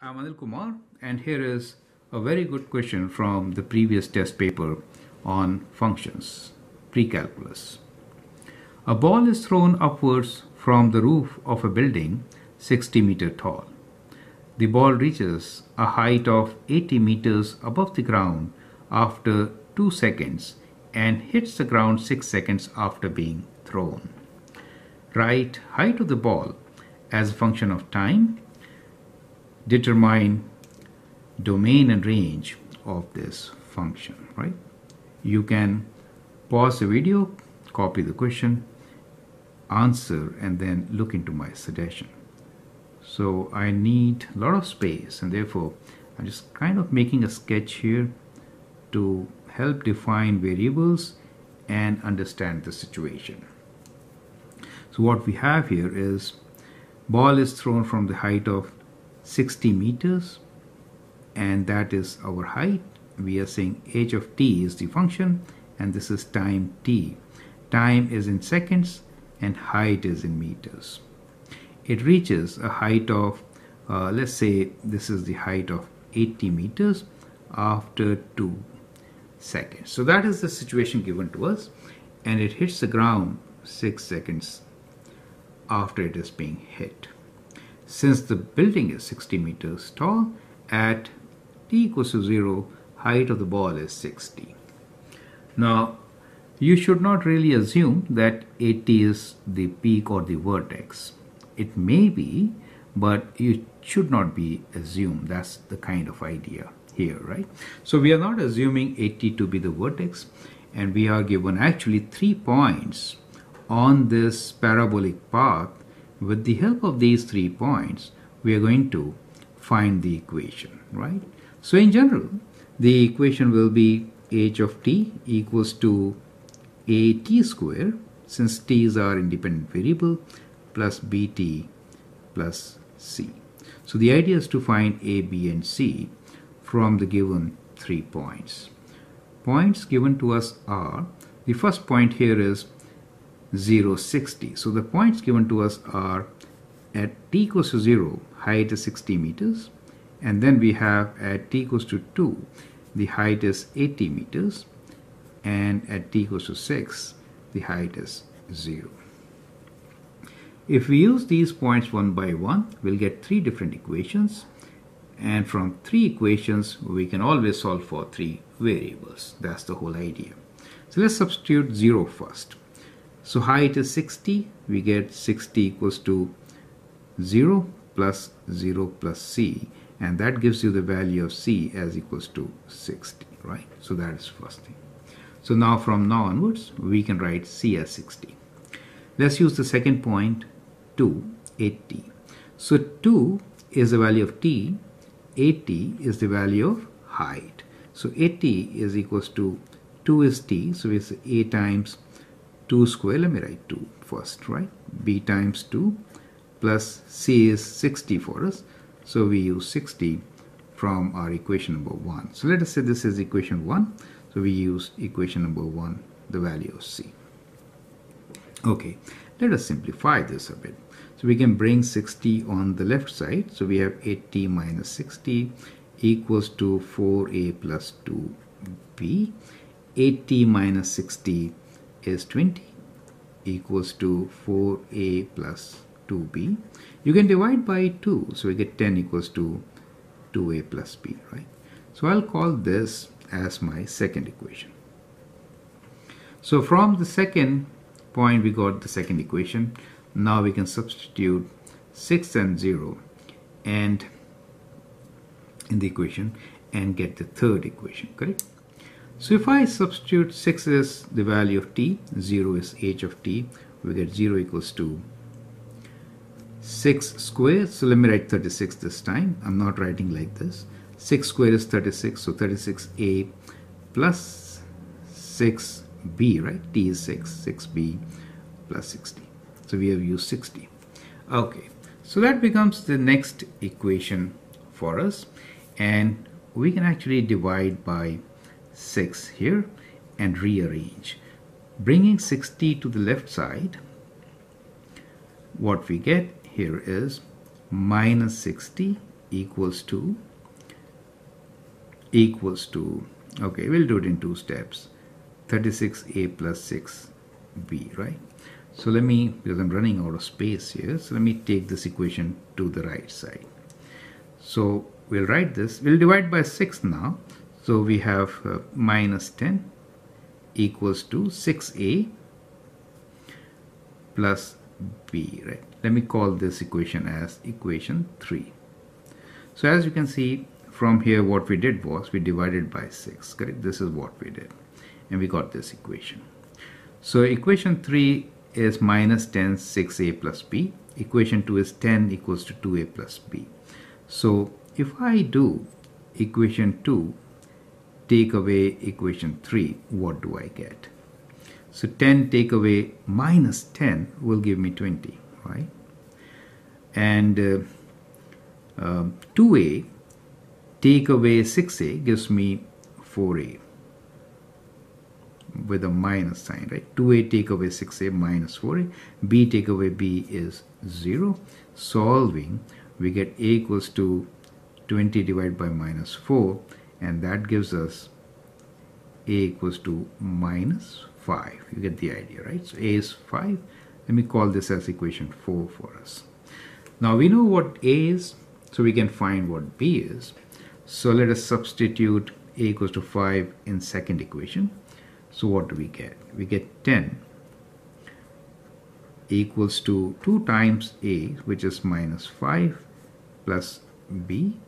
I'm Anil Kumar and here is a very good question from the previous test paper on functions, pre-calculus. A ball is thrown upwards from the roof of a building 60 meter tall. The ball reaches a height of 80 meters above the ground after 2 seconds and hits the ground 6 seconds after being thrown. Write height of the ball as a function of time determine domain and range of this function, right? You can pause the video, copy the question, answer, and then look into my suggestion. So I need a lot of space and therefore I'm just kind of making a sketch here to help define variables and understand the situation. So what we have here is ball is thrown from the height of 60 meters and that is our height. We are saying h of t is the function and this is time t. Time is in seconds and height is in meters. It reaches a height of uh, let's say this is the height of 80 meters after 2 seconds. So that is the situation given to us and it hits the ground 6 seconds after it is being hit since the building is 60 meters tall, at t equals to 0, height of the ball is 60. Now, you should not really assume that 80 is the peak or the vertex. It may be, but you should not be assumed. That's the kind of idea here, right? So we are not assuming 80 to be the vertex, and we are given actually three points on this parabolic path with the help of these three points, we are going to find the equation, right? So in general, the equation will be h of t equals to a t square, since t's are independent variable, plus bt plus c. So the idea is to find a, b, and c from the given three points. Points given to us are, the first point here is 0, 60. So the points given to us are at t equals to 0, height is 60 meters. And then we have at t equals to 2, the height is 80 meters. And at t equals to 6, the height is 0. If we use these points one by one, we'll get three different equations. And from three equations, we can always solve for three variables. That's the whole idea. So let's substitute 0 first. So height is 60. We get 60 equals to 0 plus 0 plus c. And that gives you the value of c as equals to 60, right? So that is first thing. So now from now onwards, we can write c as 60. Let's use the second point, 2, 80. So 2 is the value of t, 80 is the value of height. So 80 is equals to 2 is t, so it's a times 2 square, let me write 2 first, right? b times 2 plus c is 60 for us. So we use 60 from our equation number 1. So let us say this is equation 1. So we use equation number 1, the value of c. Okay, let us simplify this a bit. So we can bring 60 on the left side. So we have 80 minus 60 equals to 4a plus 2b. 80 minus 60 is 20 equals to 4a plus 2b. You can divide by 2, so we get 10 equals to 2a plus b, right? So I'll call this as my second equation. So from the second point we got the second equation. Now we can substitute 6 and 0 and in the equation and get the third equation, correct? So if I substitute 6 as the value of t, 0 is h of t, we get 0 equals to 6 squared. So let me write 36 this time. I'm not writing like this. 6 squared is 36, so 36a plus 6b, right? t is 6, 6b plus 60. So we have used 60. Okay, so that becomes the next equation for us. And we can actually divide by 6 here and rearrange. Bringing 60 to the left side, what we get here is minus 60 equals to equals to okay we'll do it in two steps. 36a plus 6b right? So let me because I'm running out of space here so let me take this equation to the right side. So we'll write this we'll divide by 6 now so we have uh, minus 10 equals to 6a plus b right? Let me call this equation as equation 3 so as you can see from here what we did was we divided by 6 correct? This is what we did and we got this equation. So equation 3 is minus 10 6a plus b. Equation 2 is 10 equals to 2a plus b. So if I do equation 2 take away equation 3 what do I get so 10 take away minus 10 will give me 20 right and uh, uh, 2a take away 6a gives me 4a with a minus sign, right? 2a take away 6a minus 4a, b take away b is 0. Solving, we get a equals to 20 divided by minus 4 and that gives us a equals to minus 5. You get the idea, right? So a is 5. Let me call this as equation 4 for us. Now we know what a is, so we can find what b is. So let us substitute a equals to 5 in second equation. So what do we get? We get 10 equals to 2 times a which is minus 5 plus b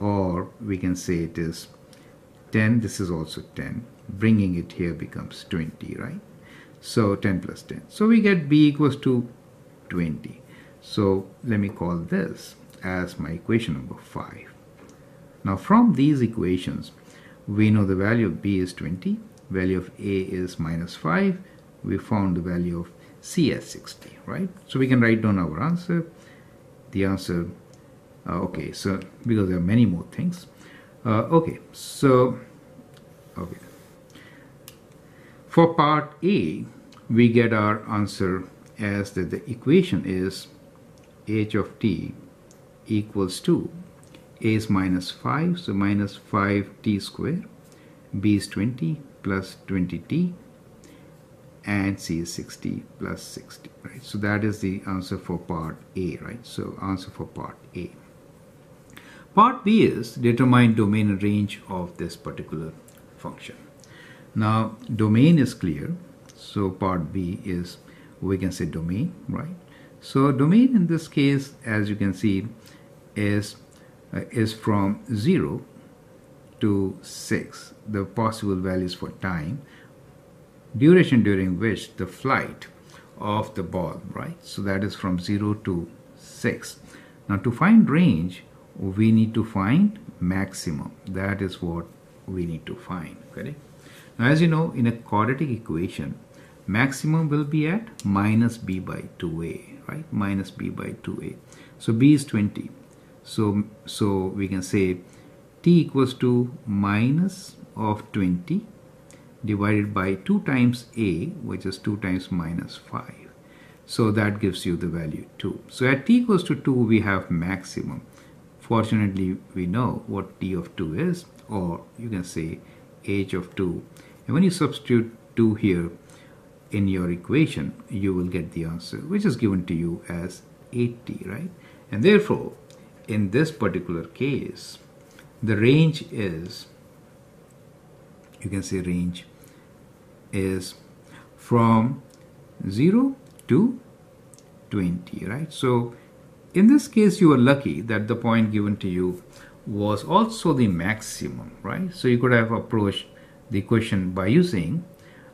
or we can say it is 10 this is also 10 bringing it here becomes 20 right? So 10 plus 10 so we get b equals to 20 so let me call this as my equation number 5 now from these equations we know the value of b is 20 value of A is minus 5 we found the value of C as 60 right? So we can write down our answer. The answer uh, okay so because there are many more things uh, okay so okay. For part A we get our answer as that the equation is h of t equals to a is minus 5 so minus 5t square. B is 20 plus 20t and C is 60 plus 60 right? So that is the answer for part A right? So answer for part A part B is determine domain and range of this particular function. Now domain is clear. So part B is we can say domain right? So domain in this case as you can see is uh, is from 0 to 6 the possible values for time duration during which the flight of the ball right? So that is from 0 to 6 now to find range we need to find maximum. That is what we need to find okay now as you know in a quadratic equation maximum will be at minus b by 2a right? Minus b by 2a so b is 20 so so we can say t equals to minus of 20 divided by 2 times a which is 2 times minus 5 so that gives you the value 2 so at t equals to 2 we have maximum fortunately we know what t of 2 is or you can say h of 2 and when you substitute 2 here in your equation you will get the answer which is given to you as 8t right? And therefore in this particular case the range is you can say range is from 0 to 20 right? So in this case you are lucky that the point given to you was also the maximum right? So you could have approached the equation by using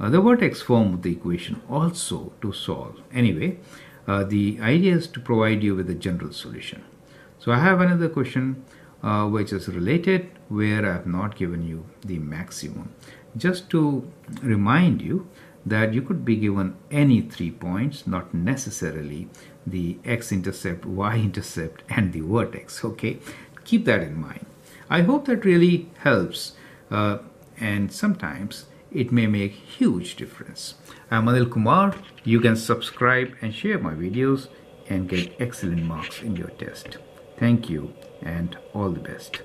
uh, the vertex form of the equation also to solve. Anyway uh, the idea is to provide you with a general solution. So I have another question uh, which is related where I have not given you the maximum. Just to remind you that you could be given any three points, not necessarily the x-intercept, y-intercept and the vertex, okay? Keep that in mind. I hope that really helps uh, and sometimes it may make huge difference. I'm Anil Kumar. You can subscribe and share my videos and get excellent marks in your test. Thank you and all the best.